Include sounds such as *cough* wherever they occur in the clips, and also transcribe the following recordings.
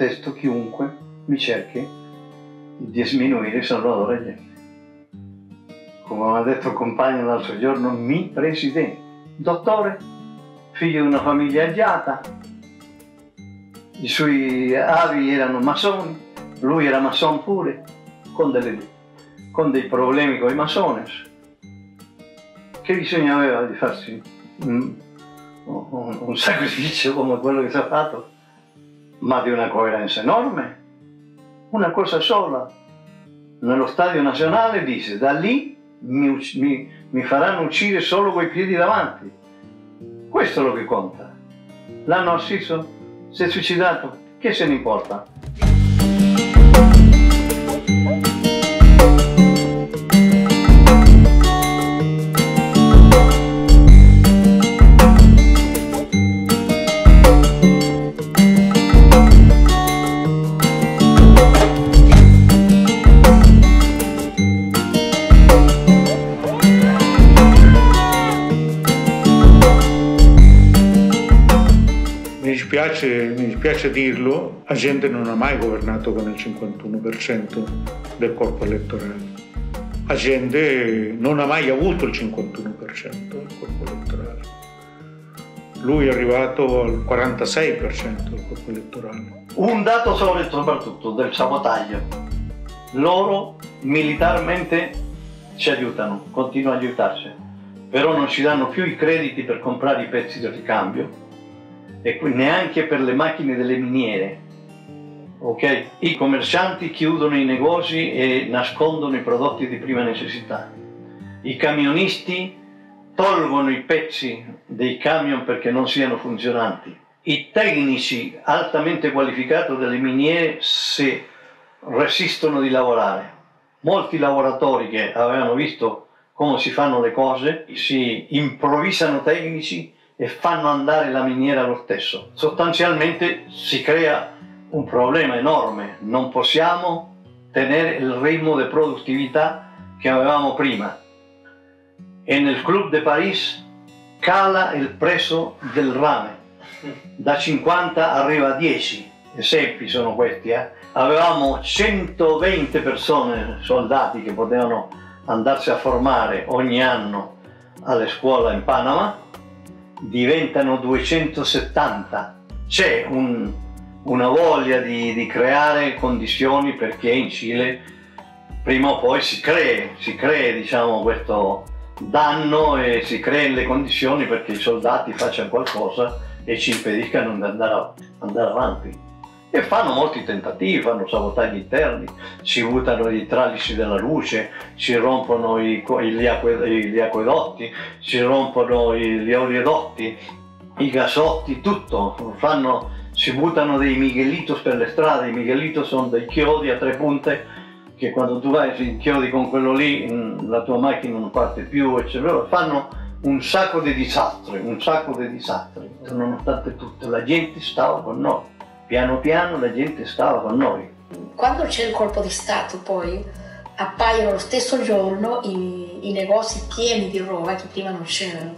detesto chiunque mi cerchi di sminuire Salvatore Allende. Come ha detto il compagno l'altro giorno, mi presidente, dottore, figlio di una famiglia agiata, i suoi avi erano massoni, lui era masson pure, con, delle, con dei problemi con i massones. Che bisogno aveva di farsi un, un, un sacrificio come quello che si è fatto? Ma di una coerenza enorme. Una cosa sola. Nello stadio nazionale dice, da lì mi, mi, mi faranno uccidere solo coi piedi davanti. Questo è lo che conta. L'hanno assiso si è suicidato, che se ne importa? Dispiace, mi dispiace dirlo, la gente non ha mai governato con il 51% del corpo elettorale. La gente non ha mai avuto il 51% del corpo elettorale. Lui è arrivato al 46% del corpo elettorale. Un dato solo soprattutto del sabotaggio. Loro militarmente ci aiutano, continuano a aiutarci, però non ci danno più i crediti per comprare i pezzi di ricambio e neanche per le macchine delle miniere. Okay? I commercianti chiudono i negozi e nascondono i prodotti di prima necessità. I camionisti tolgono i pezzi dei camion perché non siano funzionanti. I tecnici altamente qualificati delle miniere si resistono di lavorare. Molti lavoratori che avevano visto come si fanno le cose si improvvisano tecnici e fanno andare la miniera lo stesso. Sostanzialmente si crea un problema enorme, non possiamo tenere il ritmo di produttività che avevamo prima. E nel Club de Paris cala il prezzo del rame, da 50 arriva a 10, esempi sono questi. Eh? Avevamo 120 persone, soldati che potevano andarsi a formare ogni anno alle scuole in Panama, diventano 270. C'è un, una voglia di, di, creare condizioni perché in Cile prima o poi si cree, si cree diciamo, questo danno e si creano le condizioni perché i soldati facciano qualcosa e ci impediscano di andare, andare avanti e fanno molti tentativi, fanno sabotaggi interni, si buttano i tralici della luce, si rompono i, gli, acque, gli, acquedotti, si rompono gli oleodotti, i gasotti, tutto, fanno, si buttano dei miguelitos per le strade, i miguelitos sono dei chiodi a tre punte che quando tu vai si inchiodi con quello lì la tua macchina non parte più, eccetera, fanno un sacco di disastri, un sacco di disastri, nonostante tutto. La gente stava con noi piano piano la gente stava con noi. Quando c'è il colpo di Stato poi appaiono lo stesso giorno i, i negozi pieni di roba che prima non c'erano.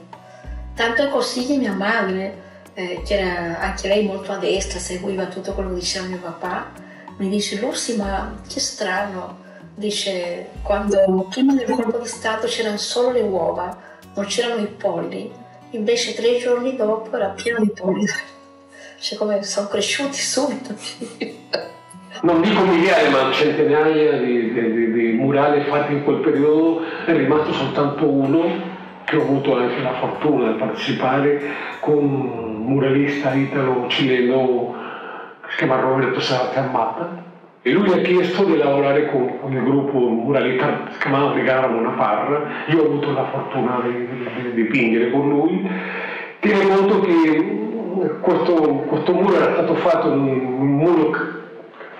Tanto è così che mia madre, eh, che era anche lei molto a destra, seguiva tutto quello che diceva mio papà, mi dice Lucy ma che strano, dice quando prima del colpo di Stato c'erano solo le uova, non c'erano i polli, invece tre giorni dopo era pieno di polli cioè come sono cresciuti subito. non dico migliaia, ma centinaia di, di, di, murali fatti in quel periodo, è rimasto soltanto uno che ho avuto anche la fortuna di partecipare con un muralista italo-cileno che si chiama Roberto Saracamata e lui ha chiesto di lavorare con, con il gruppo muralista si chiamava Brigara Monaparra, io ho avuto la fortuna di, di dipingere con lui, tiene conto che questo, questo, muro era stato fatto un, un muro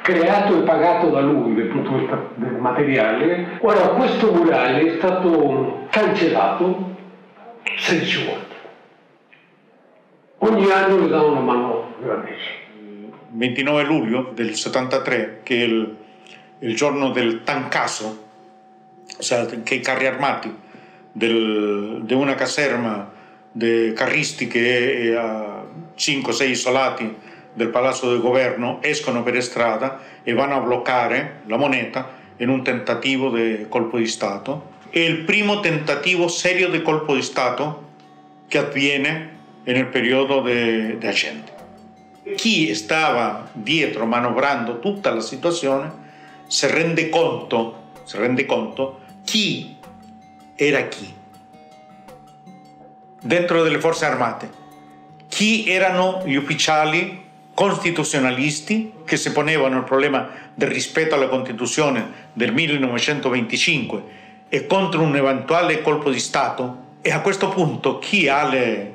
creato e pagato da lui dal punto di vista del materiale. Ora questo murale è stato cancellato 16 volte. Ogni anno le danno una mano grandice. 29 luglio del 73, che è il, il giorno del Tancaso, cioè che i carri armati di una caserma de carristi che è a 5-6 isolati del palazzo del governo escono per strada e vanno a bloccare la moneta in un tentativo di colpo di Stato. È il primo tentativo serio di colpo di Stato che avviene nel periodo di Allende. Chi stava dietro manovrando tutta la situazione si rende conto, si rende conto chi era chi dentro delle forze armate, chi erano gli ufficiali costituzionalisti che si ponevano il problema del rispetto alla Costituzione del 1925 e contro un eventuale colpo di Stato? E a questo punto chi le,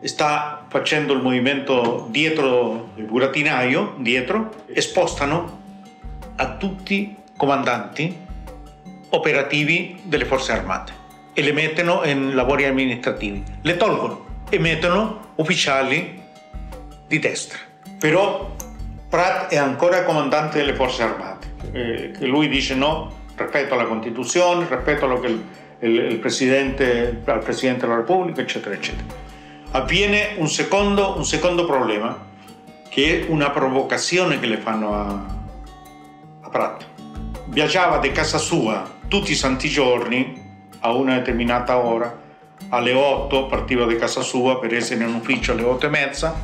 sta facendo il movimento dietro il burattinaio, dietro, e spostano a tutti i comandanti operativi delle forze armate e le mettono in lavori amministrativi, le tolgono e mettono ufficiali di destra. Però Pratt è ancora comandante delle forze armate. Eh, lui dice no, rispetto alla Costituzione, rispetto a che il, il, il presidente, al Presidente della Repubblica, eccetera, eccetera. Avviene un secondo, un secondo problema, che è una provocazione che le fanno a, a Pratt. Viaggiava di casa sua tutti i santi giorni a una determinata ora, alle 8 partiva di casa sua per essere in ufficio alle 8 e mezza,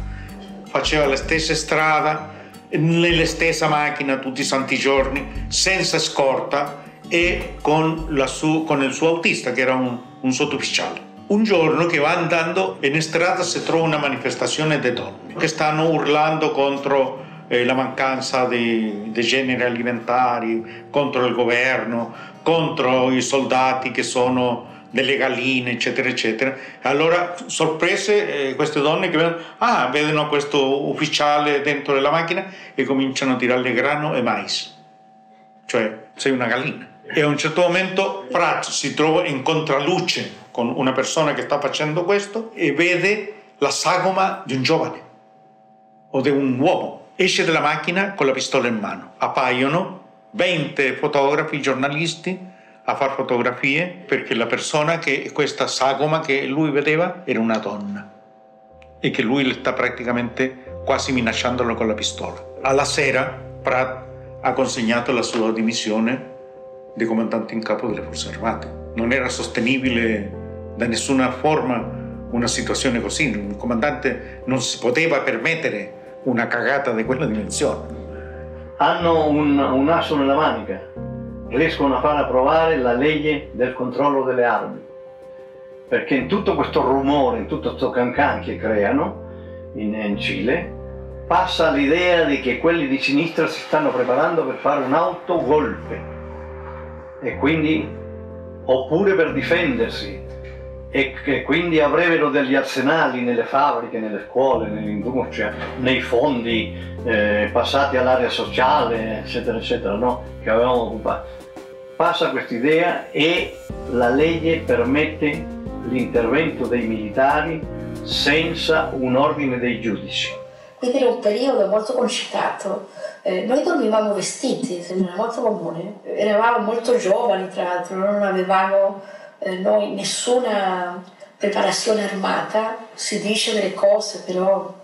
faceva la stessa strada, nella stessa macchina tutti i santi giorni, senza scorta e con, su, con il suo autista che era un, un sottufficiale. Un giorno che va andando in strada si trova una manifestazione di donne che stanno urlando contro eh, la mancanza di, di, generi alimentari, contro il governo, contro i soldati che sono delle galline, eccetera, eccetera. Allora, sorprese, eh, queste donne che vedono, ah, vedono questo ufficiale dentro della macchina e cominciano a tirarle grano e mais. Cioè, sei una gallina. E a un certo momento Pratt si trova in contraluce con una persona che sta facendo questo e vede la sagoma di un giovane o di un uomo. Esce dalla macchina con la pistola in mano. Appaiono 20 fotografi, giornalisti, a fare fotografie perché la persona che questa sagoma che lui vedeva era una donna e che lui le sta praticamente quasi minacciandolo con la pistola. Alla sera Pratt ha consegnato la sua dimissione di comandante in capo delle forze armate. Non era sostenibile da nessuna forma una situazione così, il comandante non si poteva permettere una cagata di quella dimensione. Hanno un, un asso nella manica, riescono a far approvare la legge del controllo delle armi. Perché in tutto questo rumore, in tutto questo cancan che creano in, in Cile, passa l'idea di che quelli di sinistra si stanno preparando per fare un autogolpe e quindi oppure per difendersi e che quindi avrebbero degli arsenali nelle fabbriche, nelle scuole, nell'industria, nei fondi eh, passati all'area sociale, eccetera, eccetera, no? che avevamo occupato passa questa idea e la legge permette l'intervento dei militari senza un ordine dei giudici. Quindi era un periodo molto concitato. Eh, noi dormivamo vestiti, sembra molto comune. Eravamo molto giovani, tra l'altro, non avevamo eh, noi nessuna preparazione armata. Si dice delle cose, però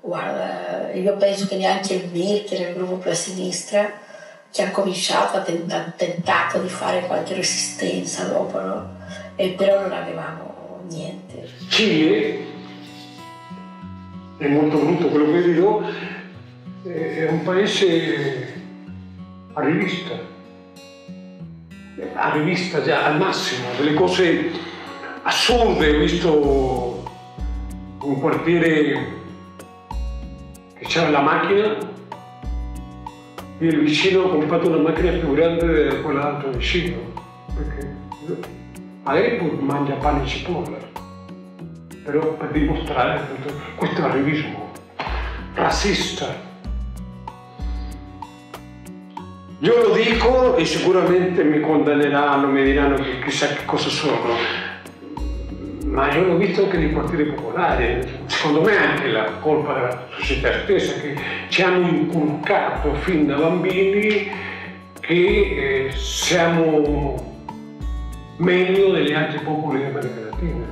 guarda, io penso che neanche il MIR, che era il gruppo più a sinistra, che ha cominciato, ha tentato di fare qualche resistenza dopo, no? e però non avevamo niente. Cile, è molto brutto quello che dico, è un paese a rivista, a rivista già al massimo, delle cose assurde, ho visto un quartiere che c'era la macchina il vicino ho comprato una macchina più grande di quell'altro vicino, perché? A Apple mangia pane e cipolla, però per dimostrare questo arrivismo razzista. Io lo dico e sicuramente mi condanneranno, mi diranno che chissà che cosa sono, ma io l'ho visto anche nei quartieri popolari, secondo me anche la colpa della società stessa che ci hanno inculcato fin da bambini che eh, siamo meglio degli altri popoli dell'America Latina.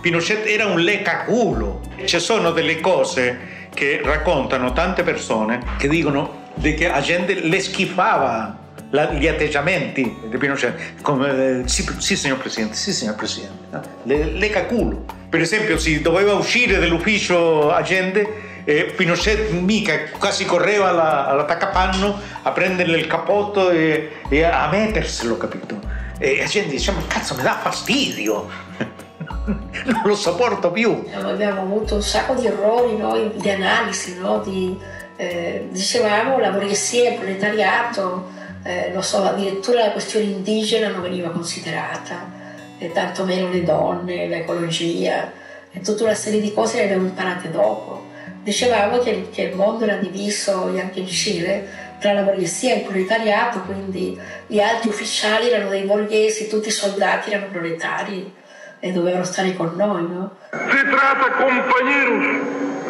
Pinochet era un lecaculo, ci sono delle cose che raccontano tante persone che dicono che la gente le schifava la, gli atteggiamenti di Pinochet, come eh, sì, sì, signor Presidente, sì signor Presidente, le, le caculo. Per esempio si doveva uscire dall'ufficio agente e Pinochet mica quasi correva alla, all'attaccapanno a prenderle il cappotto e, e a metterselo, capito? E la gente diceva, ma cazzo mi dà fastidio, *laughs* non lo sopporto più. Abbiamo avuto un sacco di errori noi, di analisi, no? di, eh, dicevamo la borghesia e il proletariato, eh, lo so, addirittura la questione indigena non veniva considerata, e tantomeno le donne, l'ecologia, e tutta una serie di cose le abbiamo imparate dopo. Dicevamo che, che il mondo era diviso anche in Cile tra la borghesia e il proletariato, quindi gli alti ufficiali erano dei borghesi, tutti i soldati erano proletari e dovevano stare con noi, ¿no? Se trata, compañeros,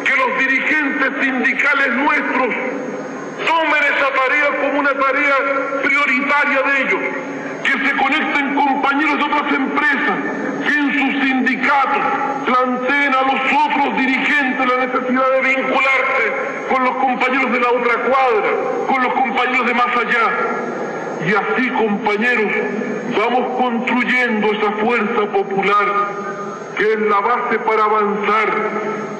que los dirigentes sindicales nuestros tomen esa tarea como una tarea prioritaria de ellos, que se conecten compañeros de otras empresas, que en sus sindicatos planteen a los otros dirigentes la necesidad de vincularse con los compañeros de la otra cuadra, con los compañeros de más allá. Y así, compañeros, vamos construyendo esa fuerza popular que es la base para avanzar,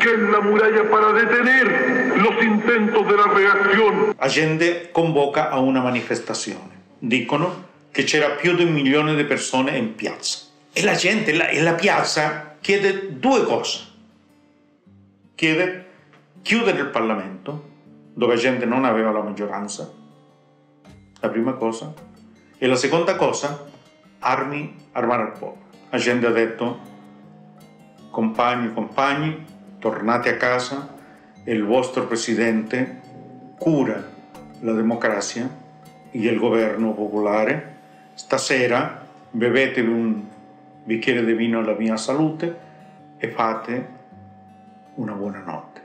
que la muralla para detener los intentos de la reacción. Allende convoca a una manifestazione. Dicono che c'era più di un milione di persone in piazza. E la gente in la piazza chiede due cose. Chiede chiudere il Parlamento, dove la gente non aveva la maggioranza, la prima cosa. E la seconda cosa, armi, armare il popolo. La gente ha detto, compagni, compagni, tornate a casa il vostro presidente cura la democrazia e il governo popolare. Stasera bevetevi un bicchiere di vino alla mia salute e fate una buona notte.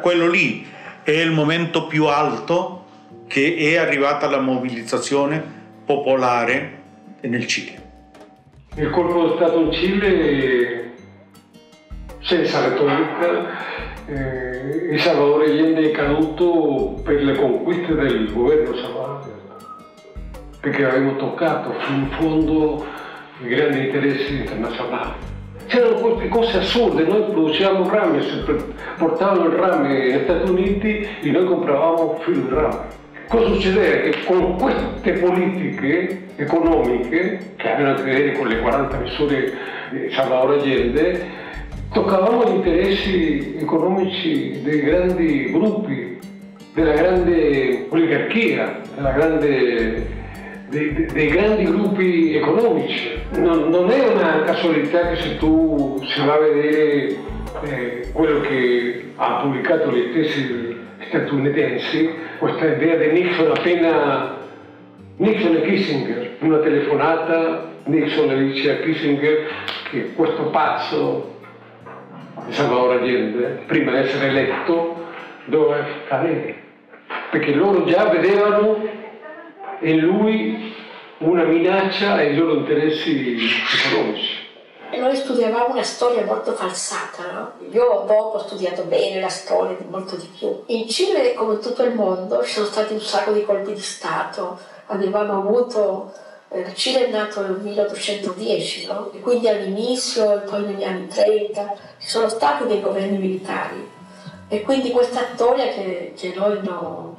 Quello lì è il momento più alto che è arrivata la mobilizzazione popolare nel Cile. Il colpo di Stato in Cile senza retorica, eh, Salvador Allende è caduto per le conquiste del governo Salvador, perché avevamo toccato in fondo i grandi interessi internazionali. C'erano queste cose assurde, noi producevamo rame, portavano il rame negli Stati Uniti e noi compravamo di rame. Cosa succedeva? Che con queste politiche economiche, che avevano a che vedere con le 40 misure di Salvador Allende, toccavamo gli interessi economici dei grandi gruppi, della grande oligarchia, grande, dei, dei, grandi gruppi economici. Non, non, è una casualità che se tu si va a vedere eh, quello che ha pubblicato le tesi statunitensi, questa idea di Nixon appena Nixon e Kissinger, una telefonata, Nixon le dice a Kissinger che questo pazzo Salvador Allende, prima di essere eletto, doveva cadere, perché loro già vedevano in lui una minaccia ai loro interessi economici. Noi studiavamo una storia molto falsata, no? Io dopo ho studiato bene la storia, molto di più. In Cile, come tutto il mondo, ci sono stati un sacco di colpi di Stato. Avevamo avuto il Cile è nato nel 1810, no? e quindi all'inizio e poi negli anni 30 ci sono stati dei governi militari e quindi questa storia che, che noi no,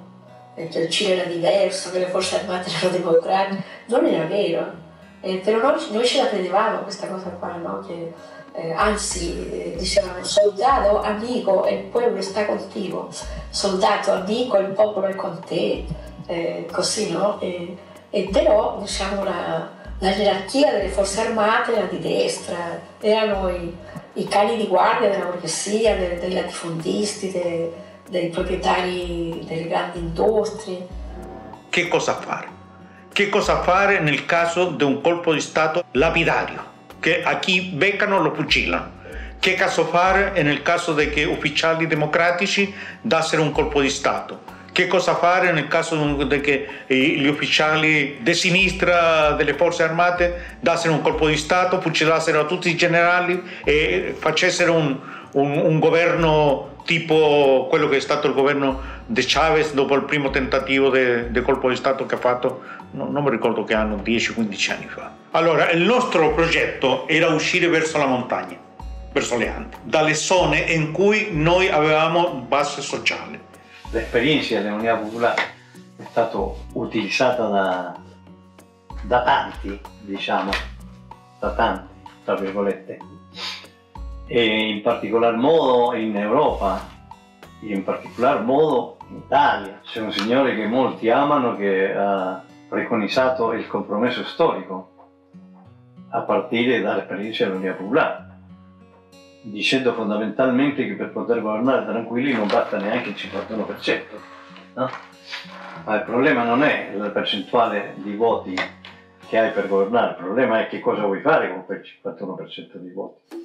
che il Cile era diverso, che le forze armate erano democratiche, non era vero. Eh, però noi, noi, ce la credevamo questa cosa qua, no? che, eh, anzi eh, dicevano soldato amico il pueblo sta contigo, soldato amico il popolo è con te, eh, così no? E, e però diciamo, la, la, gerarchia delle forze armate era di destra, erano i, i cani di guardia della borghesia, dei, dei latifondisti, dei, dei proprietari delle grandi industrie. Che cosa fare? Che cosa fare nel caso di un colpo di Stato lapidario, che a chi beccano lo fucilano? Che caso fare nel caso che ufficiali democratici dassero un colpo di Stato? Che cosa fare nel caso che gli ufficiali di sinistra delle forze armate dassero un colpo di Stato, fucilassero tutti i generali e facessero un, un, un governo tipo quello che è stato il governo di Chavez dopo il primo tentativo di colpo di Stato che ha fatto, no, non mi ricordo che anno, 10-15 anni fa. Allora, il nostro progetto era uscire verso la montagna, verso le Ande, dalle zone in cui noi avevamo base sociale. L'esperienza dell'Unione Popolare è stata utilizzata da, da tanti, diciamo, da tanti, tra virgolette, e in particolar modo in Europa, in particolar modo in Italia. C'è un signore che molti amano che ha preconizzato il compromesso storico a partire dall'esperienza dell'Unione Popolare, dicendo fondamentalmente che per poter governare tranquilli non basta neanche il 51%. No? Ma il problema non è la percentuale di voti che hai per governare, il problema è che cosa vuoi fare con quel 51% di voti.